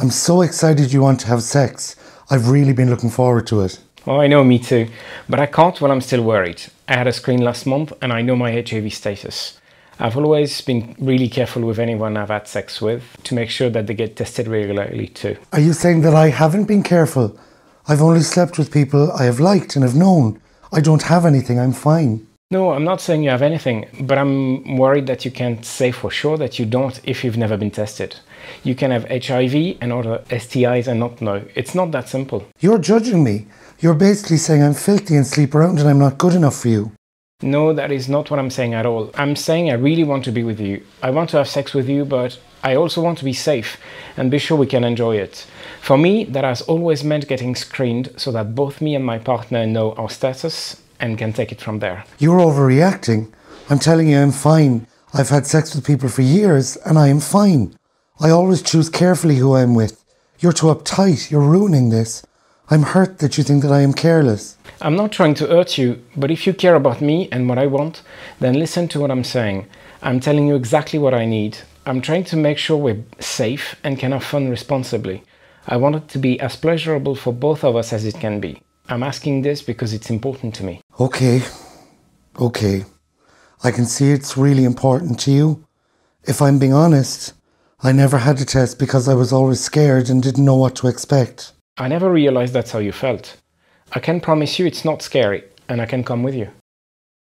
I'm so excited you want to have sex. I've really been looking forward to it. Oh, I know, me too. But I can't while I'm still worried. I had a screen last month and I know my HIV status. I've always been really careful with anyone I've had sex with to make sure that they get tested regularly too. Are you saying that I haven't been careful? I've only slept with people I have liked and have known. I don't have anything, I'm fine. No, I'm not saying you have anything, but I'm worried that you can't say for sure that you don't if you've never been tested. You can have HIV and other STIs and not know. It's not that simple. You're judging me. You're basically saying I'm filthy and sleep around and I'm not good enough for you. No, that is not what I'm saying at all. I'm saying I really want to be with you. I want to have sex with you, but I also want to be safe and be sure we can enjoy it. For me, that has always meant getting screened so that both me and my partner know our status and can take it from there. You're overreacting. I'm telling you I'm fine. I've had sex with people for years and I am fine. I always choose carefully who I'm with. You're too uptight. You're ruining this. I'm hurt that you think that I am careless. I'm not trying to hurt you, but if you care about me and what I want, then listen to what I'm saying. I'm telling you exactly what I need. I'm trying to make sure we're safe and can have fun responsibly. I want it to be as pleasurable for both of us as it can be. I'm asking this because it's important to me. Okay. Okay. I can see it's really important to you. If I'm being honest, I never had a test because I was always scared and didn't know what to expect. I never realized that's how you felt. I can promise you it's not scary, and I can come with you.